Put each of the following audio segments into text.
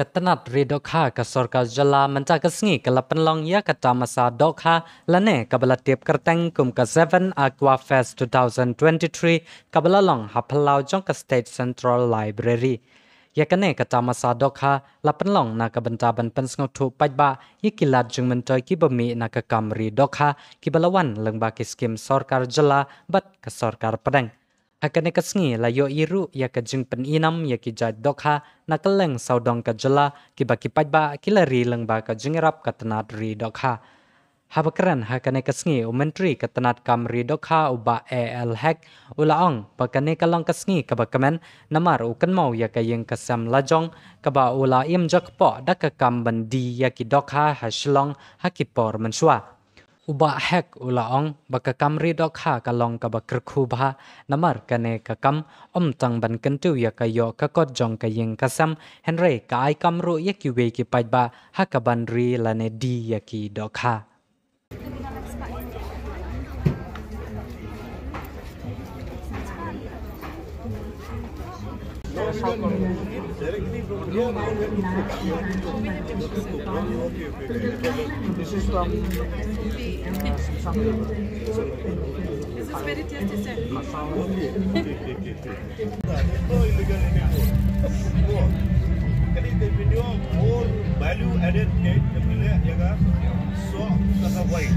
katanat redokha ka sorka jala manja ka singi kala penlong ya ka dokha. Lane ka bala tip kerteng kum ka 7 aqua fest 2023 kabala long haplau jong ka state central library. Ya kane ka tamasa dokha la penlong na ka banta ban pen sngot thu paj ba. Ya Ye kilat jung man toy ki bami na ka kamri dokha. Ki bala ki skim sorkar jala bat ka sorkar padang akan ka sngi la yo iru ya ka jing pen inam ya ki jat dokha na kaleng saudong ka jala ki ba ki pajba ki la ri leng ba ka jingrap ka tanat ri dokha habakran ha kane ka sngi u mentri ka tanat kam ri dokha u ba al hack u la ong kane ka long ka sngi ka ba kamen namar u kan mau ya ka yeng ka sam la jong ka ba u la im jak po da ka kam ban di ya ki dokha ha shlong ha ki por man shwa อุบะแฮกอุลาองบักกัมรีดอกขากะลองกะบักกระคูบานามาร์กะเนกะกัมอมจังบันกันติวยะกะยอกะกอดจองกะยิงกะซัมเฮนเรกะไอกัมรุยะกิเวกิปัจบาฮะกะบันรีละเนดียะกีดอกขา Thank you. This is from This is very tasty. Kali the video more value added net kemile yaga so kasa white.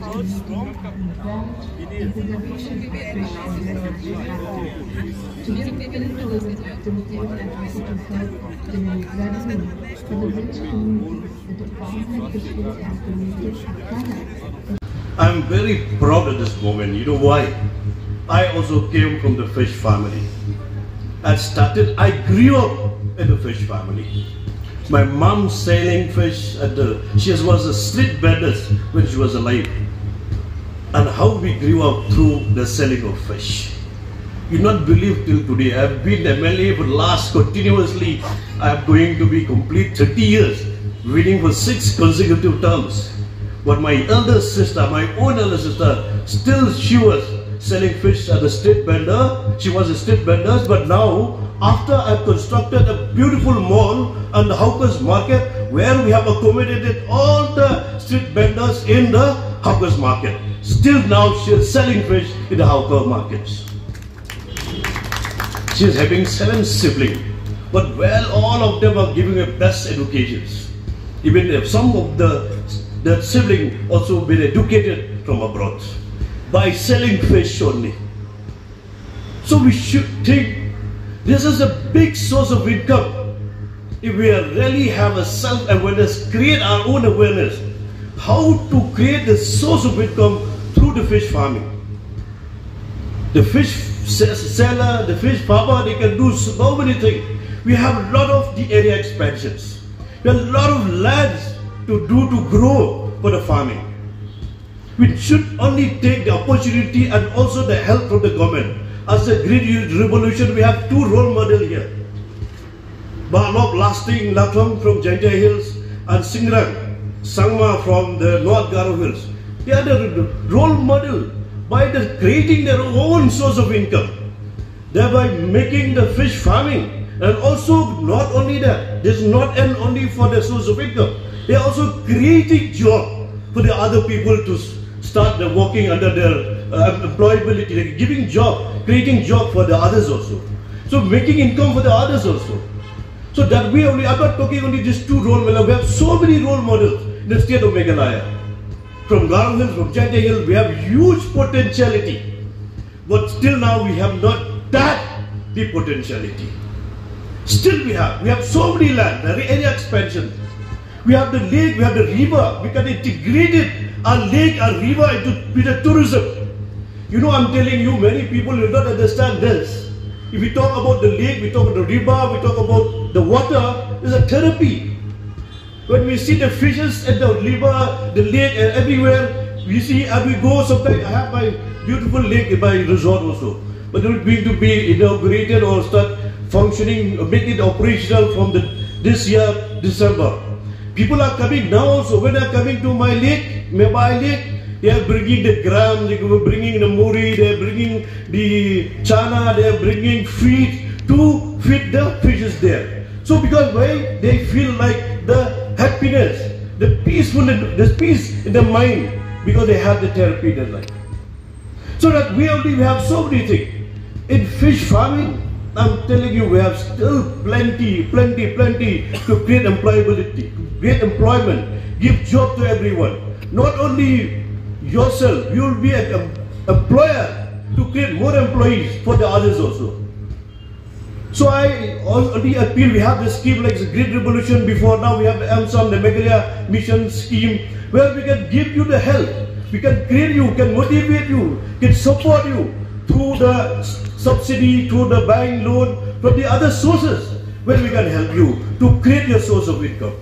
I'm very proud at this moment. You know why? I also came from the fish family. I started, I grew up in the fish family. My mom selling fish at the, she was a street vendor when she was alive. And how we grew up through the selling of fish. You not believe till today. I've been MLA for last continuously. I'm going to be complete 30 years, winning for six consecutive terms. But my elder sister, my own elder sister, still she was selling fish at the street vendor. She was a street vendor, but now after I've constructed a beautiful mall and the hawkers market where we have accommodated all the street vendors in the hawkers market. Still now she is selling fish in the hawker markets. She is having seven siblings, but well, all of them are giving her best educations. Even if some of the the sibling also been educated from abroad by selling fish only. So we should think this is a big source of income. If we really have a self-awareness, create our own awareness, how to create the source of income the fish farming. The fish seller, the fish farmer, they can do so many things. We have a lot of the area expansions. We have a lot of lands to do to grow for the farming. We should only take the opportunity and also the help from the government. As a green revolution, we have two role models here. Balok Lasting Latham from Jaintia Hills and Singrang Sangma from the North Garo Hills. They are the role model by the creating their own source of income, thereby making the fish farming. And also, not only that, this is not end only for the source of income. They are also creating job for the other people to start the working under their uh, employability, They're giving job, creating job for the others also. So making income for the others also. So that we only, I'm not talking only just two role models. We have so many role models in the state of Meghalaya. From Garo Hills, from Jaintia Hills, we have huge potentiality. But still now we have not tapped the potentiality. Still we have. We have so many land, area expansion. We have the lake, we have the river. We can integrate it, our lake, our river into with the tourism. You know, I'm telling you, many people will not understand this. If we talk about the lake, we talk about the river, we talk about the water, it's a therapy. When we see the fishes at the river, the lake, and everywhere, we see, and we go, sometimes I have my beautiful lake in my resort also. But it will be to be inaugurated or start functioning, make it operational from the, this year, December. People are coming now also. When they are coming to my lake, my lake, they are bringing the gram, they are bringing the muri, they are bringing the chana, they are bringing feed to feed the fishes there. So because why they feel like the happiness, the peacefulness, the peace in the mind because they have the therapy in their life. So that we only have so many things. In fish farming, I'm telling you, we have still plenty, plenty, plenty to create employability, create employment, give job to everyone. Not only yourself, you will be an employer to create more employees for the others also. So I already appeal, we have the scheme like the Great Revolution before now, we have the AMSAM, the Meghalaya Mission Scheme, where we can give you the help, we can create you, can motivate you, can support you through the subsidy, through the bank loan, from the other sources, where we can help you to create your source of income.